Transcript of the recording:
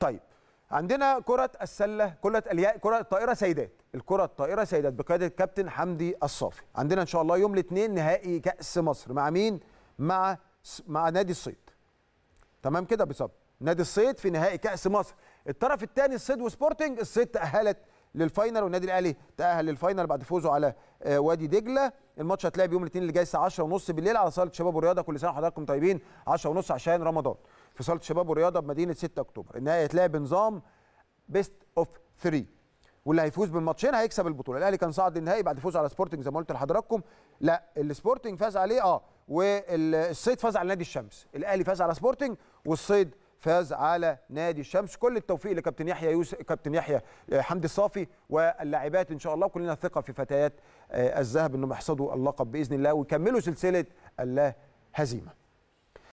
طيب عندنا كرة السلة كرة الياء كرة الطائرة سيدات. الكرة الطائرة سيدات بقيادة الكابتن حمدي الصافي. عندنا إن شاء الله يوم الاثنين نهائي كأس مصر مع مين؟ مع مع نادي الصيد. تمام كده بالظبط نادي الصيد في نهائي كأس مصر. الطرف الثاني الصيد وسبورتنج الصيد تأهلت لل final والنادي الأهلي تأهل لل final بعد فوزه على آه، وادي دجلة. الماتش هتلعب يوم الاثنين اللي جاي الساعة 10:30 بالليل على صالة شباب والرياضه كل سنة وحضراتكم طيبين. 10:30 عشان رمضان. في صاله شباب والرياضه بمدينة 6 أكتوبر. النهائي هيتلعب بنظام best of 3 واللي هيفوز بالماتشين هيكسب البطولة. الأهلي كان صعد النهائي بعد فوزه على سبورتنج زي ما قلت لحضراتكم. لا السبورتنج فاز عليه آه والصيد فاز على نادي الشمس. الأهلي فاز على سبورتنج والصيد فاز على نادي الشمس. كل التوفيق لكابتن يحيى يوسف كابتن يحيى آه، حمدي الصافي واللاعبات. إن شاء الله كلنا ثقة في فتيات آه، الذهب إنهم يحصدوا اللقب بإذن الله ويكملوا سلسلة اللا هزيمه